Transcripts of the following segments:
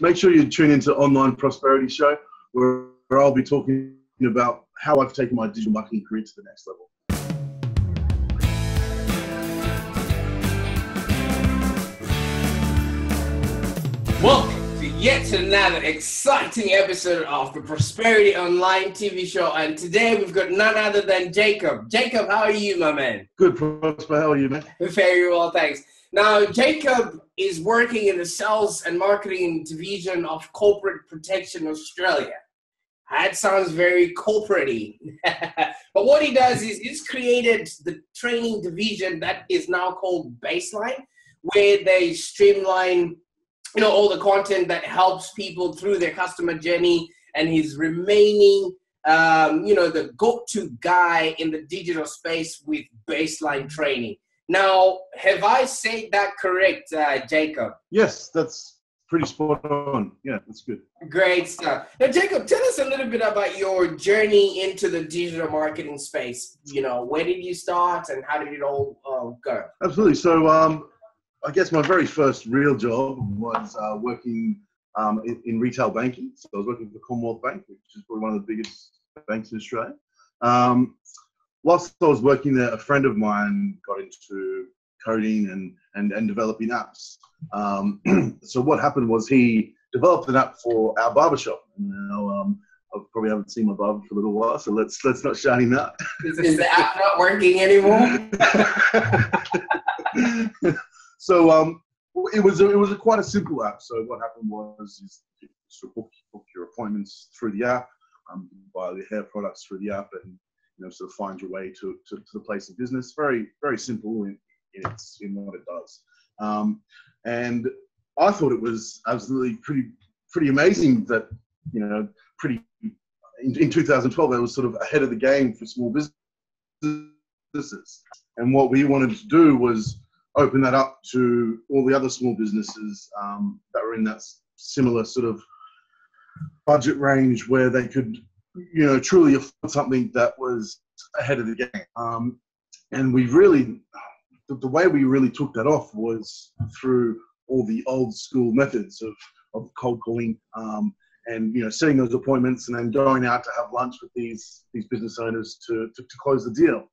make sure you tune into Online Prosperity Show, where, I'll be talking about how I've taken my digital marketing career to the next level. Welcome to yet another exciting episode of the Prosperity Online TV show. And today we've got none other than Jacob. Jacob, how are you, my man? Good, Prosper. How are you, man? Very well, thanks. Now, Jacob is working in the sales and marketing division of Corporate Protection Australia. That sounds very corporate but what he does is he's created the training division that is now called Baseline, where they streamline you know all the content that helps people through their customer journey and he's remaining um, you know the go-to guy in the digital space with baseline training now have i said that correct uh, jacob? Yes that's pretty spot on. Yeah that's good. Great stuff. Now jacob tell us a little bit about your journey into the digital marketing space. You know where did you start and how did it all uh, go? Absolutely. So um, I guess my very first real job was uh, working um, in, in, retail banking. So I was working for Commonwealth Bank, which is probably one of the biggest banks in Australia. Um, whilst I was working there, a friend of mine got into coding and, and, and developing apps. Um, so what happened was he developed an app for our barbershop. Now, um, I probably haven't seen my barber for a little while, so let's let's not shout him out. Is, is the app not working anymore? So um, it was a, it was a quite a simple app. So what happened was you sort of book, book your appointments through the app, um, buy the hair products through the app, and you know sort of find your way to, to, to the place of business. Very very simple in, in its in what it does. Um, and I thought it was absolutely pretty pretty amazing that you know pretty in, in 2012 it was sort of ahead of the game for small businesses. And what we wanted to do was open that up to all the other small businesses um, that were in that similar sort of budget range where they could, you know, truly afford something that was ahead of the game. Um, and we really, the, the, way we really took that off was through all the old school methods of, of cold calling um, and, you know, setting those appointments and then going out to have lunch with these, these business owners to, to, to close the deal.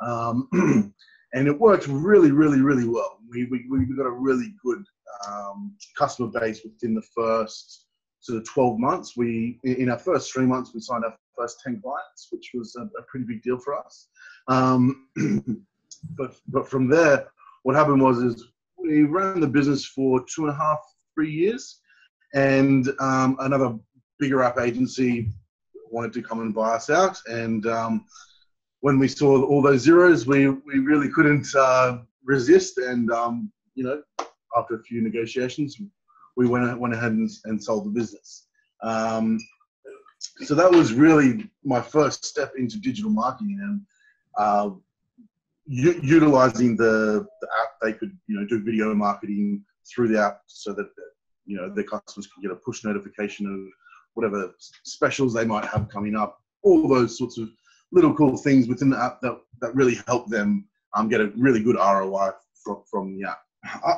Um, and it worked really, really, really well. We, we, we got a really good um, customer base within the first sort of 12 months. We in our first three months we signed our first 10 clients, which was a, a pretty big deal for us. Um, but but from there, what happened was is we ran the business for two and a half, three years, and um, another bigger app agency wanted to come and buy us out, and um, when we saw all those zeros, we, we really couldn't uh, resist. And, um, you know, after a few negotiations, we went, went ahead and, and sold the business. Um, so that was really my first step into digital marketing and uh, u- utilizing the, the app. They could, you know, do video marketing through the app so that, you know, their customers could get a push notification of whatever specials they might have coming up, all those sorts of little cool things within the app that, that really help them um, get a really good ROI from, from the app.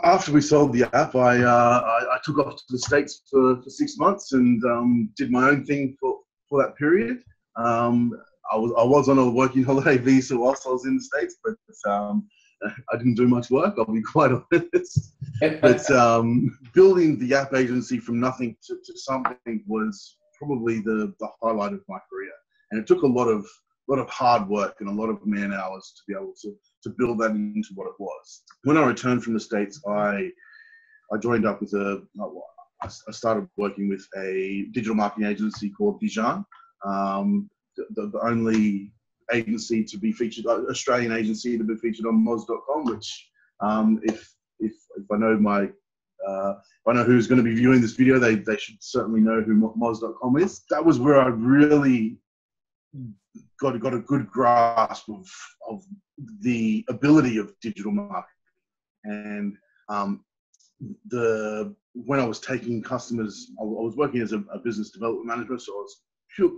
After we sold the app, I, uh, I, I, took off to the States for, for six months and um, did my own thing for, for that period. Um, I, was, I was on a working holiday visa whilst I was in the States, but um, I didn't do much work, I'll be quite honest. but um, building the app agency from nothing to, to something was probably the, the highlight of my career. And it took a lot of a lot of hard work and a lot of man hours to be able to, to build that into what it was. When I returned from the States, I, I joined up with a, I started working with a digital marketing agency called Dejan, um, the, the, only agency to be featured, uh, Australian agency to be featured on Moz.com, which um, if, if, if I know my uh, I know who's going to be viewing this video, they, they should certainly know who Moz.com is. That was where I really got got a good grasp of of the ability of digital marketing and um, the when I was taking customers, I, was working as a, a, business development manager, so I was pure,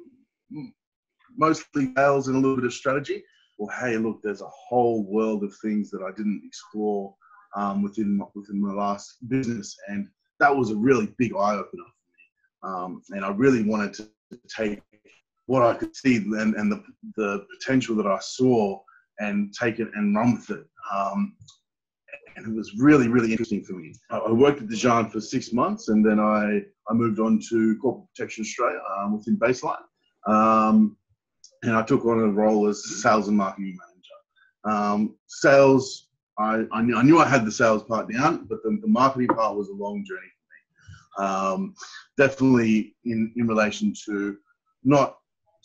mostly sales and a little bit of strategy. Well, hey, look, there's a whole world of things that I didn't explore um, within within my last business, and that was a really big eye opener for me. um, and I really wanted to take what I could see and, and the, the potential that I saw and take it and run with it. Um, and it was really, really interesting for me. I worked at Dejan for six months, and then I, I moved on to Corporate Protection Australia um, within Baseline. Um, and I took on a role as sales and marketing manager. Um, sales, I, I knew, I, knew, I had the sales part down, but the, the marketing part was a long journey for me. Um, definitely in, in relation to not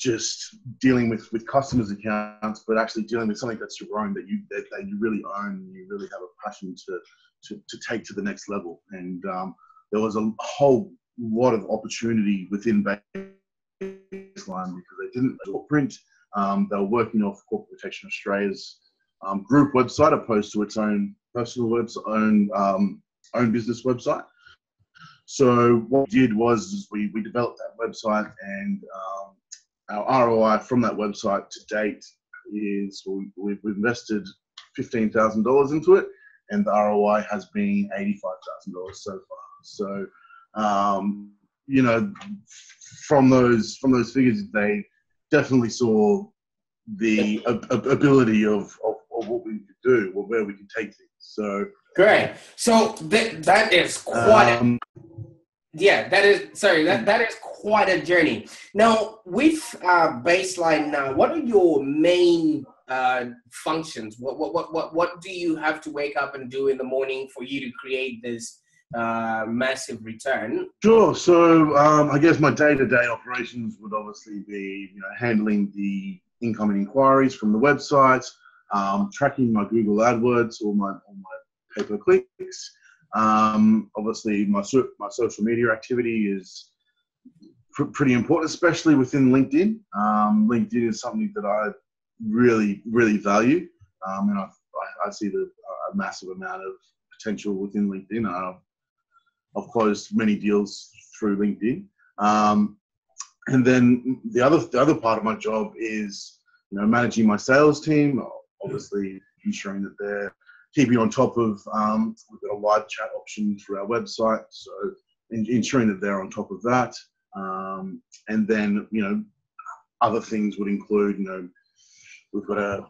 just dealing with with customers accounts, but actually dealing with something that's your own that you that, that you really own you really have a passion to to, to take to the next level. And um, there was a whole lot of opportunity within Baseline because they didn't print. Um, they were working off Corporate Protection Australia's um, group website opposed to its own personal website, own um, own business website. So what we did was we, we developed that website and um, our ROI from that website to date is we, have invested $15,000 into it, and the ROI has been $85,000 so far. So, um, you know, from those from those figures, they definitely saw the ability of, of, of, what we could do, or where we could take things. So great. So that that is quite. Um, yeah, that is sorry. That that is quite a journey. Now, with uh, baseline now, what are your main uh, functions? What, what what what what do you have to wake up and do in the morning for you to create this uh, massive return? Sure. So um, I guess my day-to-day operations would obviously be you know handling the incoming inquiries from the website, um, tracking my Google AdWords or my or my pay per clicks. Um, obviously, my so, my social media activity is pr- pretty important, especially within LinkedIn. Um, LinkedIn is something that I really, really value, um, and I, I, see the a massive amount of potential within LinkedIn. I've, I've closed many deals through LinkedIn, um, and then the other the other part of my job is you know managing my sales team. Obviously, ensuring that they're keeping on top of, um, we've got a live chat option through our website, so ensuring that they're on top of that. Um, and then, you know, other things would include, you know, we've got a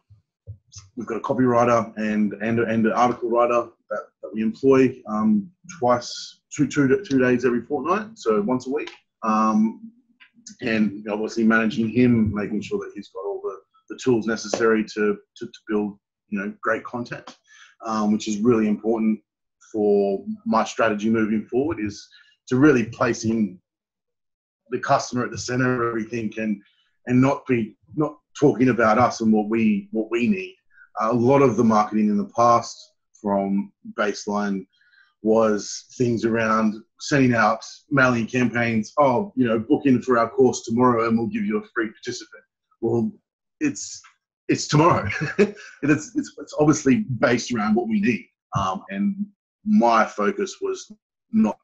we've got a copywriter and and, and an article writer that, that we employ um, twice, two, two, two days every fortnight, so once a week. Um, and obviously managing him, making sure that he's got all the, the tools necessary to, to, to build, you know, great content um, which is really important for my strategy moving forward is to really place in the customer at the center of everything and and not be not talking about us and what we what we need. A lot of the marketing in the past from baseline was things around sending out mailing campaigns. Oh, you know, book in for our course tomorrow and we'll give you a free participant. Well, it's it's tomorrow. it's, it's, it's obviously based around what we need. Um, and my focus was not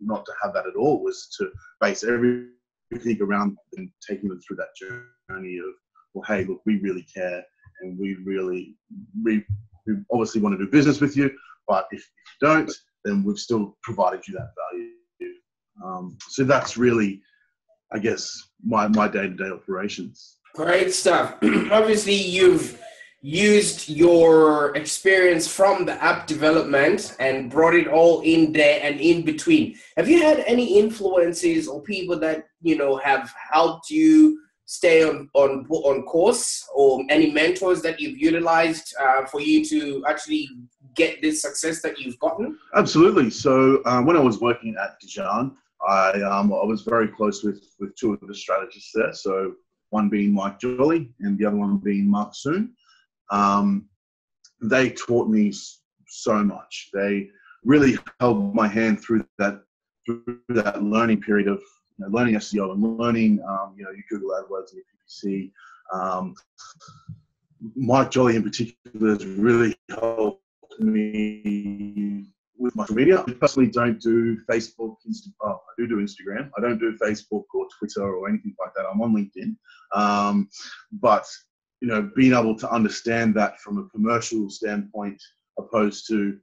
not to have that at all. Was to base everything around and taking them through that journey of well, hey, look, we really care, and we really we, we obviously want to do business with you. But if, you don't, then we've still provided you that value. Um, so that's really, I guess, my my day to day operations. Great stuff. Obviously, you've used your experience from the app development and brought it all in there and in between. Have you had any influences or people that you know have helped you stay on on on course, or any mentors that you've utilized uh, for you to actually get this success that you've gotten? Absolutely. So uh, when I was working at Dejan, I um, I was very close with with two of the strategists there. So one being Mike Jolly and the other one being Mark Soon. Um, they taught me so much. They really held my hand through that through that learning period of you know, learning SEO and learning um, you know Google AdWords and PPC. Um, Mike Jolly in particular has really helped me with my media. I personally don't do Facebook. Insta- oh, I do do Instagram. I don't do Facebook or Twitter or anything like that. I'm on LinkedIn. Um, but you know, being able to understand that from a commercial standpoint, opposed to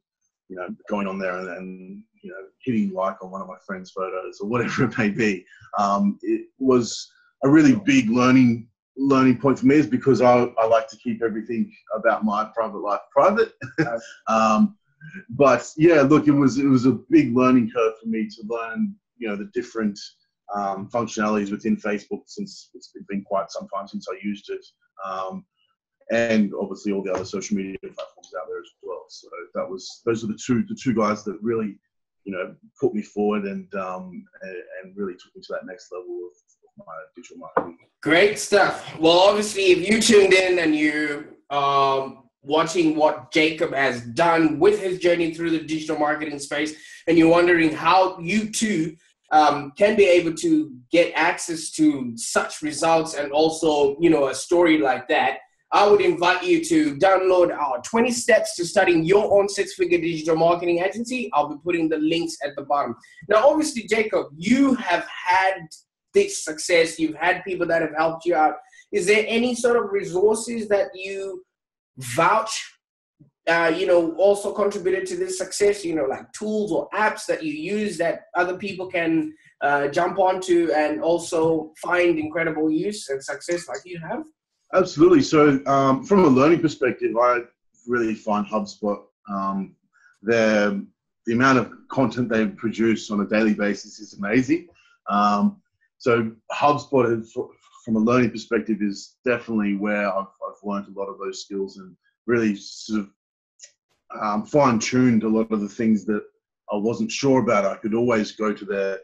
you know going on there and, and you know, hitting like on one of my friends' photos or whatever it may be. Um, it was a really big learning learning point for me is because I, I like to keep everything about my private life private. um, but yeah, look, it was it was a big learning curve for me to learn, you know, the different um, functionalities within Facebook since it's been quite some time since I used it, um, and obviously all the other social media platforms out there as well. So that was those are the two the two guys that really, you know, put me forward and um, and, really took me to that next level of, digital marketing. Great stuff. Well, obviously, if you tuned in and you um, watching what Jacob has done with his journey through the digital marketing space, and you're wondering how you too um, can be able to get access to such results and also, you know, a story like that, I would invite you to download our 20 steps to starting your own six figure digital marketing agency. I'll be putting the links at the bottom. Now, obviously, Jacob, you have had this success, you've had people that have helped you out. Is there any sort of resources that you vouch uh, you know, also contributed to this success, you know, like tools or apps that you use that other people can uh, jump onto and also find incredible use and success like you have? Absolutely. So, um, from a learning perspective, I really find HubSpot, um, the amount of content they produce on a daily basis is amazing. Um, so, HubSpot, is, from a learning perspective, is definitely where I've, I've learned a lot of those skills and really sort of um, fine tuned a lot of the things that I wasn't sure about. I could always go to their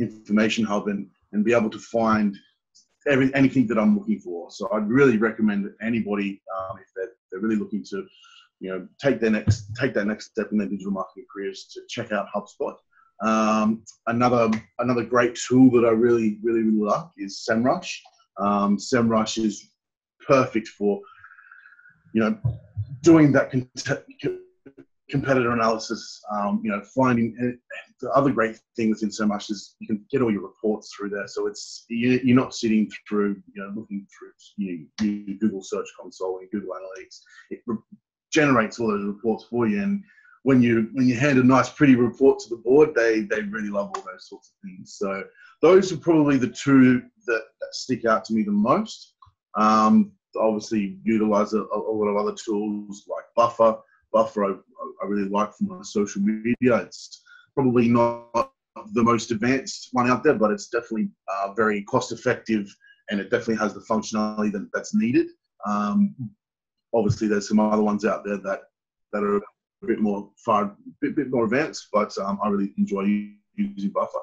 information hub and, and be able to find every, anything that I'm looking for. So I'd really recommend anybody um, if they're, they're really looking to, you know, take their next take that next step in their digital marketing careers to check out HubSpot. Um, another another great tool that I really really really like is SEMrush. Um, SEMrush is perfect for you know doing that competitor analysis, um, you know, finding the other great thing within SEMrush is you can get all your reports through there. So it's you're not sitting through, you know, looking through you know, Google Search Console and Google Analytics. It re- generates all those reports for you, and when you when you hand a nice, pretty report to the board, they they really love all those sorts of things. So those are probably the two that, that stick out to me the most. Um, obviously utilize a, a, lot of other tools like Buffer. Buffer I, I really like for my social media. It's probably not the most advanced one out there, but it's definitely uh, very cost effective and it definitely has the functionality that, that's needed. Um, obviously, there's some other ones out there that that are a bit more far, bit, bit more advanced, but um, I really enjoy using Buffer.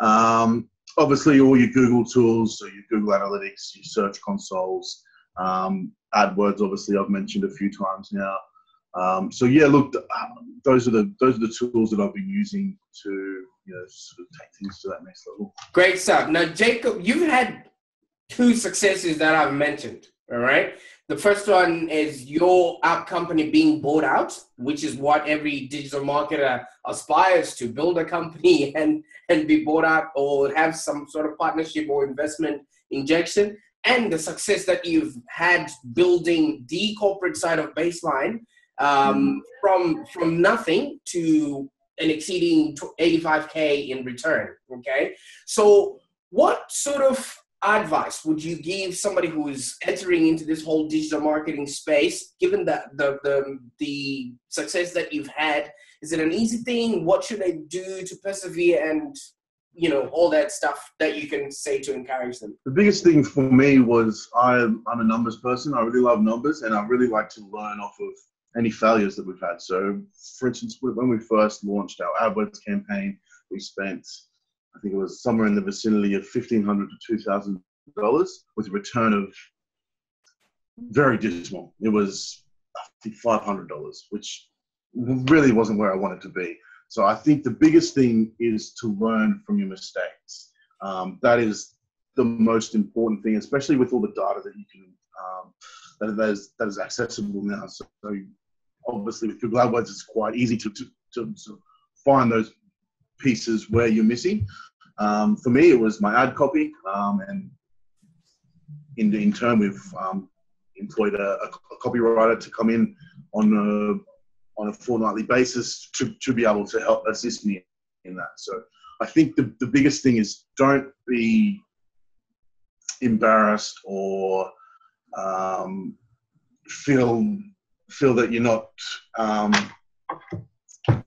Um, obviously, all your Google tools, so your Google Analytics, your Search Consoles, um, AdWords, obviously, I've mentioned a few times now. Um, so yeah, look, those are the those are the tools that I've been using to you know sort of take things to that next level. Great stuff. Now, Jacob, you've had two successes that I've mentioned. All right. The first one is your app company being bought out, which is what every digital marketer aspires to build a company and, and be bought out or have some sort of partnership or investment injection. And the success that you've had building the corporate side of baseline um, from from nothing to an exceeding 85k in return okay? So what sort of advice would you give somebody who is entering into this whole digital marketing space given that the the, the success that you've had? Is it an easy thing? What should they do to persevere and you know all that stuff that you can say to encourage them? The biggest thing for me was i'm, I'm a numbers person. I really love numbers and i really like to learn off of any failures that we've had. So for instance when we first launched our adwords campaign we spent i think it was somewhere in the vicinity of 1500 to 2000 dollars with a return of very dismal it was i think 500 dollars which really wasn't where i wanted to be so I think the biggest thing is to learn from your mistakes. Um, that is the most important thing, especially with all the data that you can um, that, that is that is accessible now. So, so obviously with Google AdWords, it's quite easy to, to, to, to find those pieces where you're missing. Um, for me, it was my ad copy, um, and in, in turn, we've um, employed a, a, copywriter to come in on a, on a fortnightly basis to, to be able to help assist me in that. So I think the, the biggest thing is don't be embarrassed or um, feel feel that you're not um,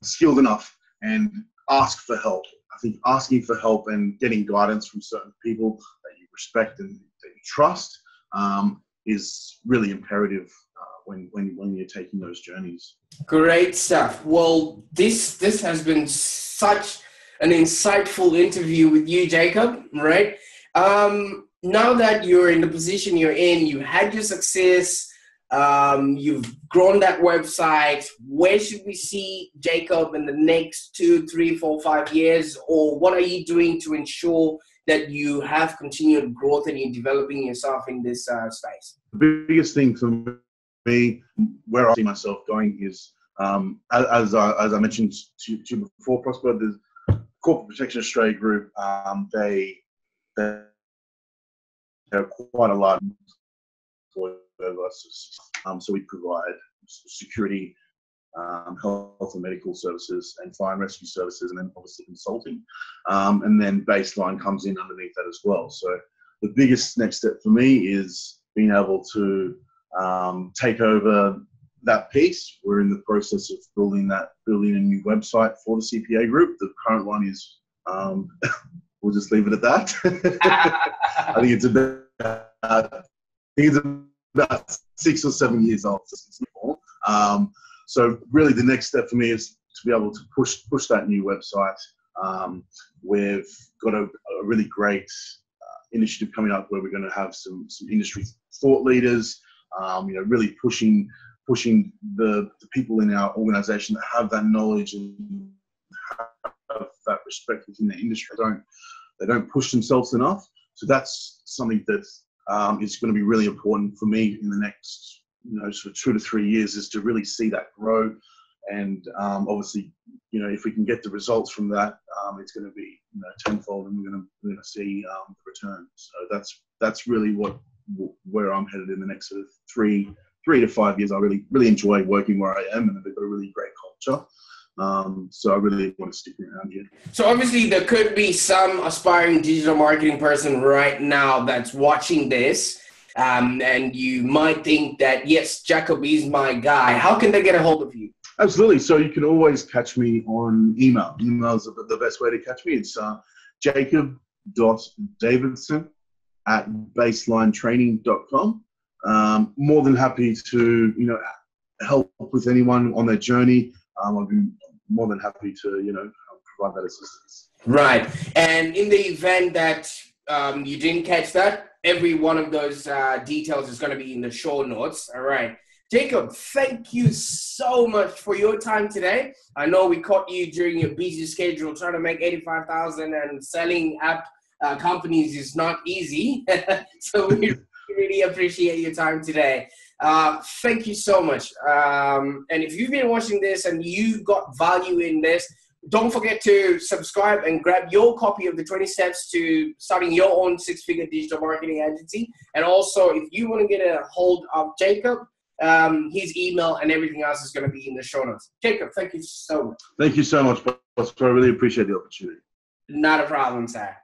skilled enough and ask for help. I think asking for help and getting guidance from certain people that you respect and that you trust um, is really imperative uh, when, when, when you're taking those journeys. Great stuff. Well, this this has been such an insightful interview with you, Jacob. Right? Um, now that you're in the position you're in, you had your success um, you've grown that website. Where should we see Jacob in the next two, three, four, five years? Or what are you doing to ensure that you have continued growth and you're developing yourself in this uh, space? The biggest thing for me, where I see myself going, is um, as, I, as I mentioned to, to before, Prosper, the Corporate Protection Australia Group, um, they, they're quite a large um, so we provide security, um, health and medical services, and fire and rescue services, and then obviously consulting. Um, and then baseline comes in underneath that as well. So the biggest next step for me is being able to um, take over that piece. We're in the process of building that, building a new website for the CPA group. The current one is, um, we'll just leave it at that. I think it's about, I think it's about six or seven years old. Um, so really, the next step for me is to be able to push push that new website. Um, we've got a, a really great uh, initiative coming up where we're going to have some some industry thought leaders. Um, you know, really pushing pushing the, the people in our organisation that have that knowledge and have that respect within the industry. They don't they don't push themselves enough. So that's something that um, is going to be really important for me in the next, you know, sort of two to three years is to really see that grow. And um, obviously, you know, if we can get the results from that, um, it's going to be, you know, tenfold, and we're going to we're going to see um, the return. So that's that's really what where I'm headed in the next sort of three three to five years. I really really enjoy working where I am, and they've got a really great culture. Um, so I really want to stick around here. So obviously there could be some aspiring digital marketing person right now that's watching this. Um, and you might think that yes, Jacob is my guy. How can they get a hold of you? Absolutely. So you can always catch me on email. Email is the best way to catch me. It's uh, jacob.davidson at baselinetraining.com. Um, more than happy to, you know, help with anyone on their journey. Um, I'd be more than happy to, you know, provide that assistance. Right. And in the event that um, you didn't catch that, every one of those uh, details is going to be in the show notes. All right. Jacob, thank you so much for your time today. I know we caught you during your busy schedule trying to make 85,000 and selling app uh, companies is not easy. so we really appreciate your time today. Uh, thank you so much. Um, and if you've been watching this and you've got value in this, don't forget to subscribe and grab your copy of the 20 steps to starting your own six figure digital marketing agency. And also, if you want to get a hold of Jacob, um, his email and everything else is going to be in the show notes. Jacob, thank you so much. Thank you so much, boss. I really appreciate the opportunity. Not a problem, sir.